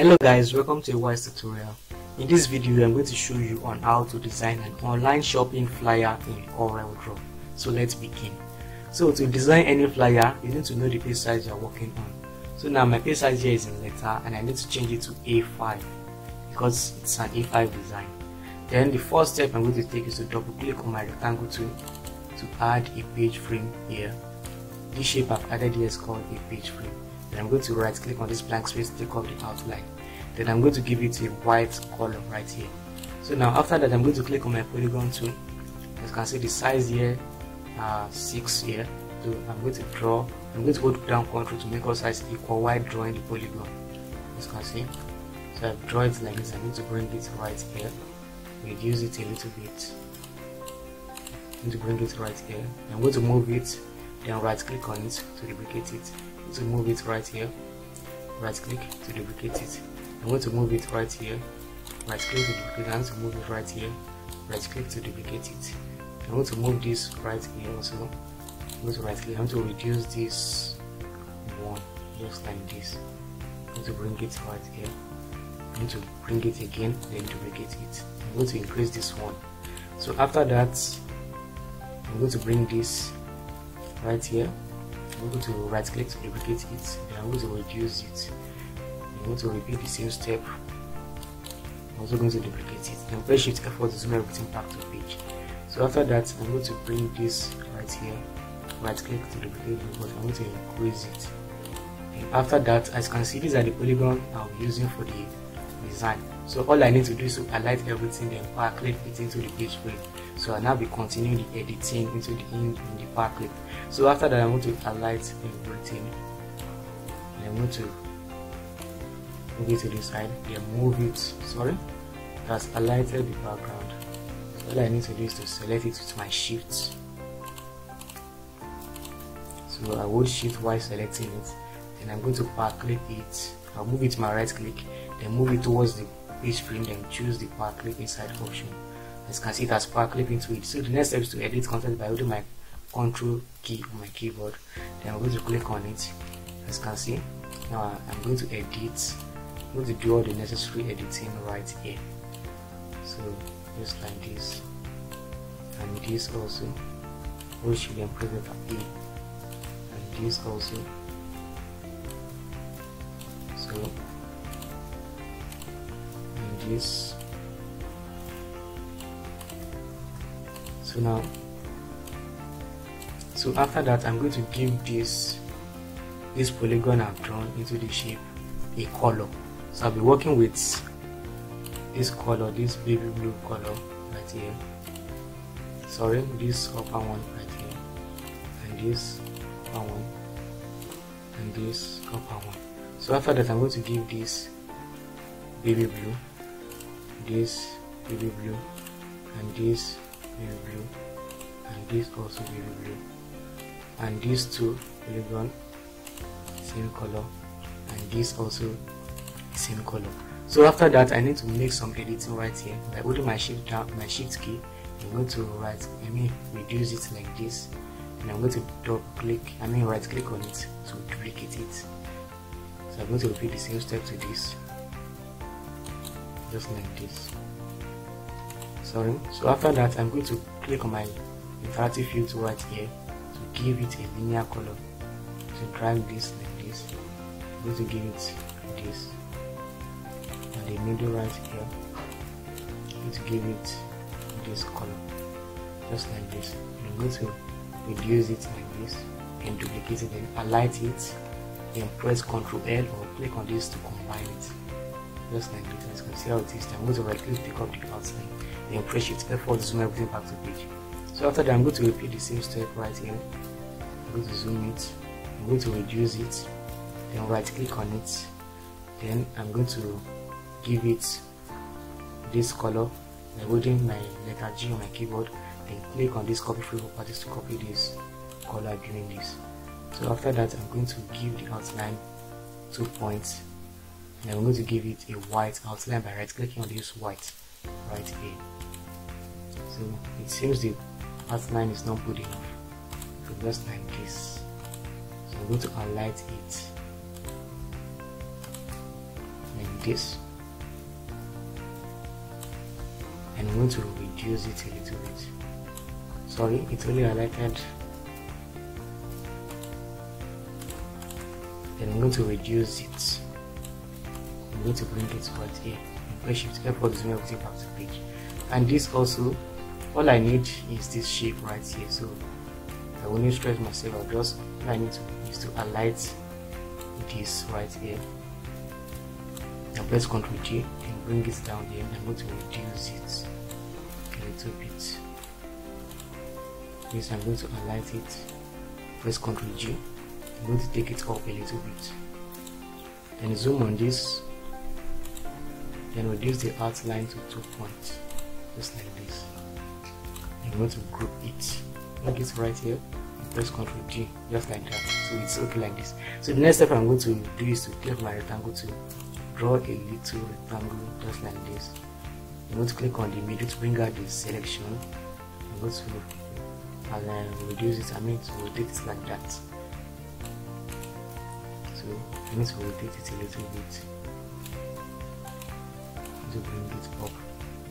Hello guys, welcome to AY's tutorial. In this video, I'm going to show you on how to design an online shopping flyer in Corel Draw. So let's begin. So to design any flyer, you need to know the page size you're working on. So now my page size here is in letter and I need to change it to A5 because it's an A5 design. Then the first step I'm going to take is to double click on my rectangle tool to add a page frame here. This shape I've added here is called a page frame. I'm going to right click on this blank space, take off the outline. Then I'm going to give it a white color right here. So now after that I'm going to click on my polygon tool. As you can see the size here uh, 6 here. So I'm going to draw, I'm going to hold down control to make all sides equal while drawing the polygon. As you can see. So I've drawn it like this, I'm going to bring it right here. Reduce it a little bit. I'm going to bring it right here. I'm going to move it, then right click on it to duplicate it to move it right here. Right click to duplicate it. I'm going to move it right here. Right click to duplicate. I'm going to move it right here. Right click to duplicate it. I'm going to move this right here also. I'm going to right click. I'm going to reduce this one just like this. I'm going to bring it right here. I'm going to bring it again then duplicate it. I'm going to increase this one. So after that I'm going to bring this right here I'm going to right click to duplicate it then I'm going to reduce it. I'm going to repeat the same step. I'm also going to duplicate it. Then press shift F4 to zoom everything back to page. So after that I'm going to bring this right here right click to duplicate but I'm going to increase it. And after that as you can see these are the polygon I'm using for the design so all I need to do is to highlight everything then power clip it into the page frame so I'll now be continuing the editing into the in, in the power clip. So after that I'm going to highlight everything. And I'm going to move it to the side then move it. Sorry? That's highlighted the background. So all I need to do is to select it with my shift. So I would shift while selecting it. Then I'm going to power clip it. I'll move it to my right click then move it towards the page frame then choose the power clip inside option. As you can see it has power clip into it. So the next step is to edit content by holding my control key on my keyboard. Then I'm going to click on it. As you can see now I'm going to edit. I'm going to do all the necessary editing right here. So just like this. And this also. Which then press it A and this also. So and this so now so after that i'm going to give this this polygon i've drawn into the shape a color. So i'll be working with this color this baby blue color right here. Sorry this upper one right here. And this upper one. And this upper one. So after that i'm going to give this baby blue this baby blue and this baby blue and this also baby blue and these two polygon same color and this also same color. So after that i need to make some editing right here by holding my shift down my shift key. I'm going to right i mean reduce it like this and i'm going to double click i mean right click on it to duplicate it. So i'm going to repeat the same step to this just like this. Sorry. So after that i'm going to click on my interactive fill right here to give it a linear color. To drag this like this. I'm going to give it this. And the middle right here i'm going to give it this color. Just like this. I'm going to reduce it like this and duplicate it. And highlight it. Then press ctrl l or click on this to combine it just like this can see how it is. I'm going to right click pick up the outline then press f4 to zoom everything back to page. So after that i'm going to repeat the same step right here. I'm going to zoom it. I'm going to reduce it. Then right click on it. Then i'm going to give it this color. By holding my letter G on my keyboard. Then click on this copy free properties to copy this color during this. So after that I'm going to give the outline two points and I'm going to give it a white outline by right clicking on this white right here. So it seems the outline is not good enough. So just like this. So I'm going to highlight it like this. And I'm going to reduce it a little bit. Sorry it's only highlighted. Then I'm going to reduce it I'm going to bring it right here. Press shift F4 to zoom everything back to page. And this also all I need is this shape right here. So I will not stretch myself I just all I need to is to alight this right here. And press Ctrl G and bring it down here I'm going to reduce it a little bit. Yes I'm going to alight it. Press Ctrl G. I'm going to take it up a little bit. Then zoom on this then reduce the outline to two points just like this. I'm going to group it. Make it right here press Ctrl G just like that so it's okay like this. So the next step I'm going to do is to click my rectangle to draw a little rectangle just like this. I'm going to click on the middle to bring out the selection. I'm going to and then reduce it I mean to rotate it like that. So I need to rotate it a little bit to bring it up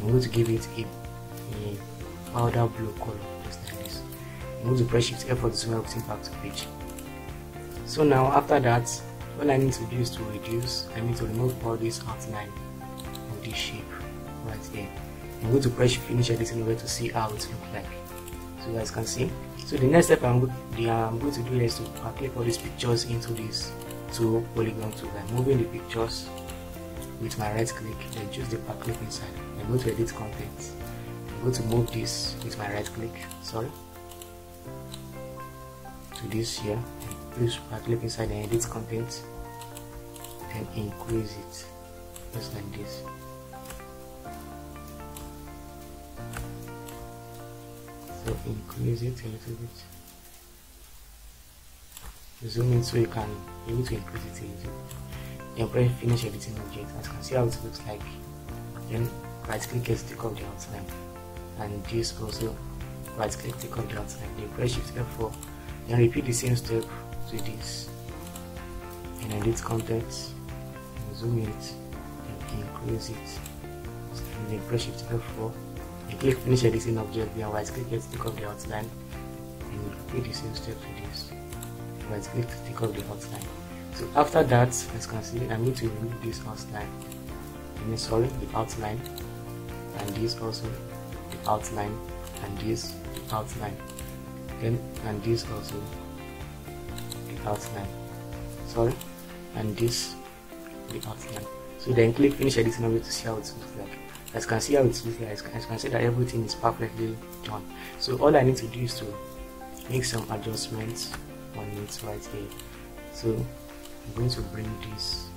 I'm going to give it a, a powder blue color just like this. I'm going to press shift F for to zoom everything back to page so now after that all I need to do is to reduce I need to remove all this outline of this shape right here. I'm going to press finish editing over to see how it looks like. So you guys can see. So the next step I'm, the, I'm going to do is to click all these pictures into this two polygon tool. I'm moving the pictures with my right click then choose the power clip inside. And go to edit content I'm going to move this with my right click sorry. To this here please right click inside and edit content then increase it just like this. So increase it a little bit. Zoom in so you can need to increase it a little then press finish editing object as you can see how it looks like then right click and take off the outline and this also right click take off the outline then press shift F4 then repeat the same step to this. And edit content and zoom it and increase it. And then press shift F4 and click finish editing object then right click and take off the outline and repeat the same step to this. Right click to take off the outline so after that as you can see i'm going to remove this outline I mean sorry the outline and this also the outline and this the outline then and this also the outline sorry? And this the outline so then click finish editing over to see how it looks like. As you can see how it looks like as you can see that everything is perfectly done. So all I need to do is to make some adjustments on it right here. So I'm going to bring this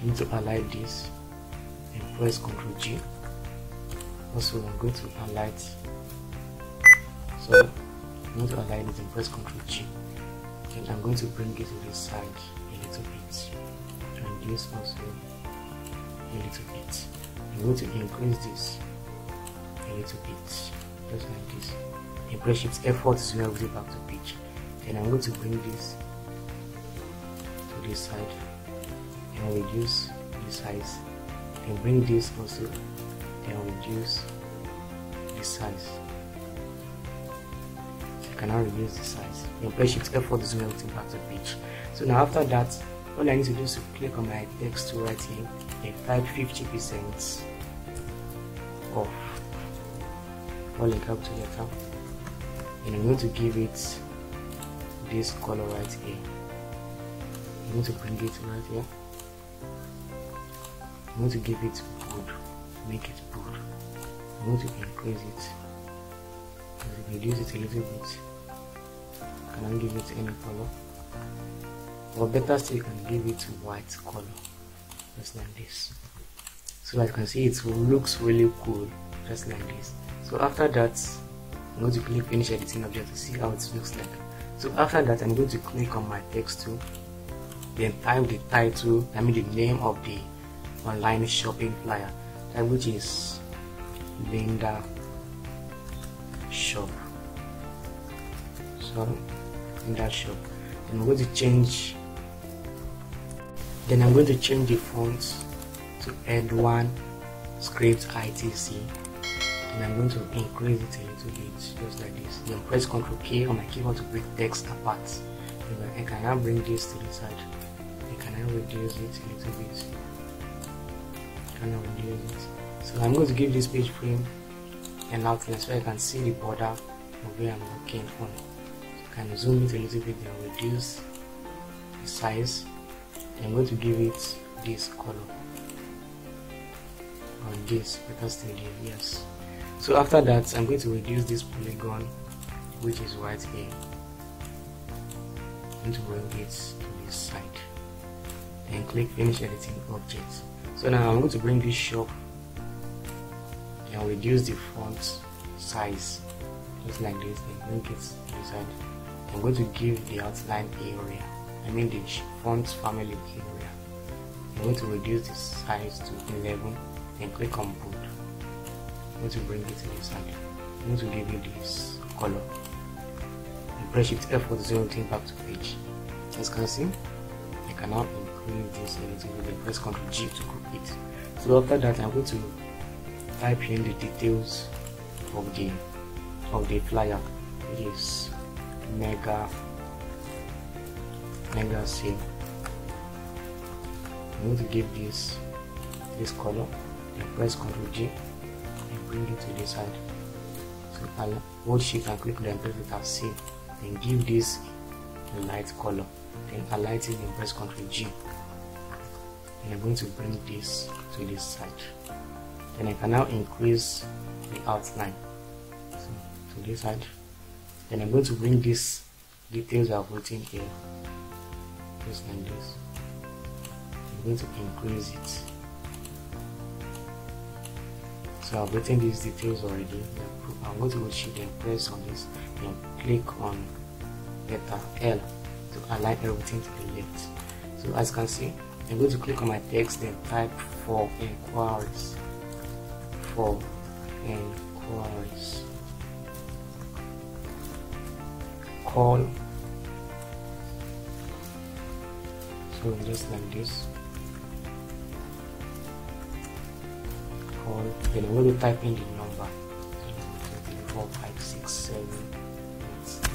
I need to align this and press Ctrl G. Also I'm going to align so I'm going to align it and press Ctrl G. And I'm going to bring it to the side a little bit and this also a little bit. I'm going to increase this a little bit just like this. And press shift F4 to zoom back to page then I'm going to bring this to this side. And reduce the size. And bring this also. And reduce the size. So you can now reduce the size. And press shift F4 to everything back to page so now after that all I need to do is to click on my text to write here and type 50% off. All in capital letter and I'm going to give it this color right here. You want to bring it right here? You want to give it bold make it bold you want to increase it? Reduce it a little bit. Can I give it any color? Or better still you can give it white color. Just like this. So as you can see it looks really cool. Just like this. So after that I'm going to finish editing object to see how it looks like so after that I'm going to click on my text tool then type the title I mean the name of the online shopping flyer. Which is Linda shop. So Linda shop. I'm going to change then I'm going to change the font to Edwardian script ITC and I'm going to increase it a little bit just like this. Then press Ctrl K on my keyboard to break text apart. I can now bring this to the side. I can now reduce it a little bit. I can now reduce it. So I'm going to give this page frame an outline so I can see the border of where I'm working on so I can zoom it a little bit and reduce the size. I'm going to give it this color. On this because still there yes so after that I'm going to reduce this polygon which is right here. And to bring it to this side. And click finish editing objects so now I'm going to bring this shop and reduce the font size just like this and bring it to the side. I'm going to give the outline area I mean the font family area. I'm going to reduce the size to 11 and click on I'm going to bring it to the side I'm going to give you this color and press shift F for the zero thing back to page as you can see I can now this a little bit press Ctrl G to group it. So after that I'm going to type in the details of the of the flyer. Which is mega mega sale. I'm going to give this this color and press Ctrl G bring it to this side. So I'll hold shift and click the press it as save and give this a light color. Then highlight it and press Ctrl G. And I'm going to bring this to this side. Then I can now increase the outline. So, to this side. Then I'm going to bring this details I've written here. Just like this. I'm going to increase it so I've written these details already. I'm going to go shift and press on this and click on letter L to align everything to the left. So as you can see I'm going to click on my text then type for inquiries. For inquiries. Call. So just like this call then I'm going to type in the number 4 5 6 7 8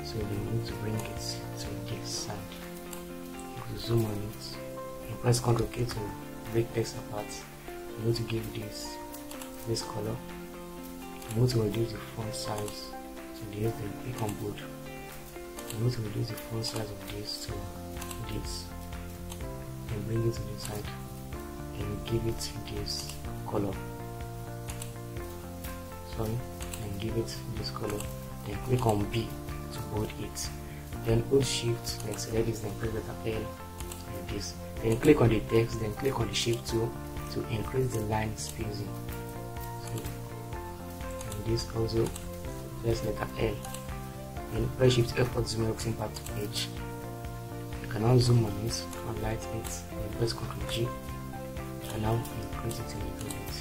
9 so we need to bring it to this side. You zoom on it. And press Ctrl K to break text apart. I'm going to give this this color. I'm going to reduce the font size to this then click on bold. I'm going to reduce the font size of this to this and bring it to the side and give it this color. Sorry and give it this color. Then click on B to bold it. Then hold shift then select this then press letter L like this. Then click on the text then click on the shift tool to increase the line spacing. So and this also press letter L. And press shift F for zoom everything back to page you can now zoom on it highlight it and press Ctrl G and now increase it a little bit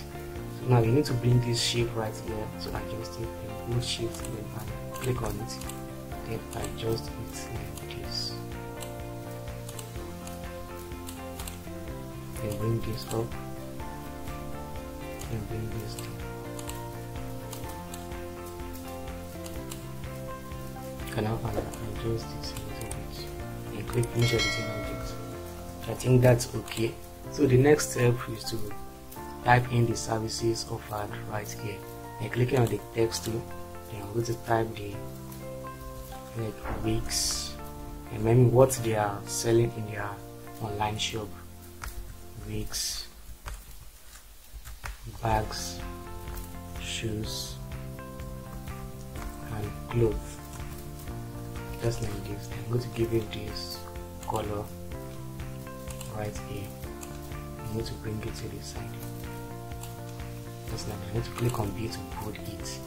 so now you need to bring this shape right here to adjust it and hold shift and click on it then adjust it like this. Then bring this up. And bring this down. Can now adjust this a little bit. And click finish editing object. I think that's okay so the next step is to type in the services offered right here. And clicking on the text tool then I'm going to type the like wigs and maybe what they are selling in their online shop. Wigs bags shoes and clothes. Just like this. I'm going to give it this color right here Going to bring it to the side. Just like. I'm going to click on B to put it.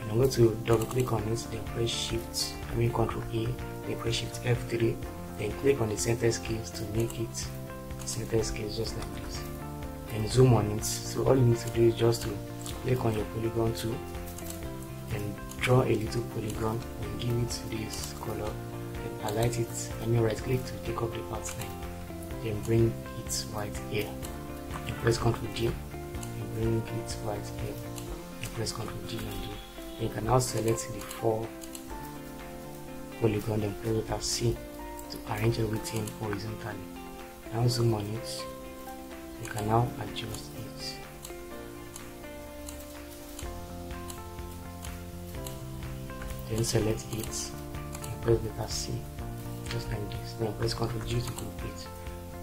And I'm going to double click on it then press shift I mean control A then press shift F3 then click on the center scales to make it center scales just like this. And zoom on it. So all you need to do is just to click on your polygon tool and draw a little polygon and give it this color and highlight it. And you right click to take up the outline then bring it right here. You press ctrl d and bring it right here. You press ctrl d and d you can now select the four polygon and press Alt C to arrange everything horizontally. Now zoom on it. You can now adjust it. Then select it. And press Alt C. Just like this. Then press ctrl G to it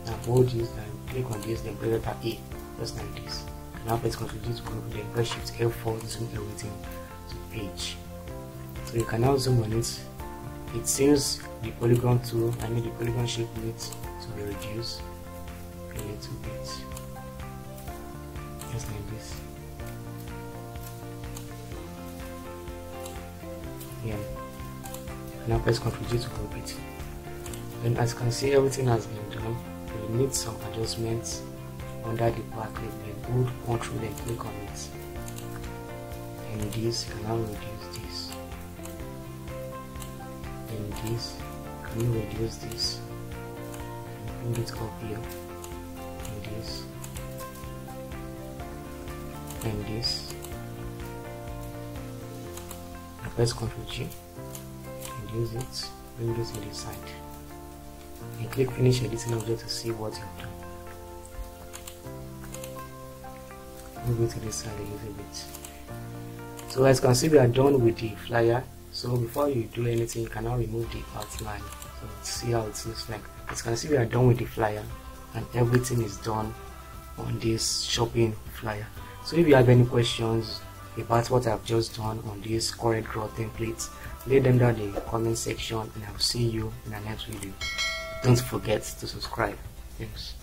now hold this and click on this then press Alt A just like this. Now press ctrl G to group then press shift F4 to zoom everything to page. So you can now zoom on it. It seems the polygon tool I mean the polygon shape needs to be reduced a little bit. Just like this. Yeah. Now press Ctrl G to group. It And as you can see everything has been done we need some adjustments under the back label hold Ctrl and click on it and this can now reduce this. And this can you reduce this. And bring it up here. And this. And this. And press Ctrl G. And use it. Bring this to the side and click finish editing object to see what you've done move it to the side a little bit. So as you can see we are done with the flyer. So before you do anything you can now remove the outline. So see how it looks like. As you can see we are done with the flyer and everything is done on this shopping flyer. So if you have any questions about what I've just done on this CorelDRAW template leave them down in the comment section and I'll see you in the next video don't forget to subscribe. Thanks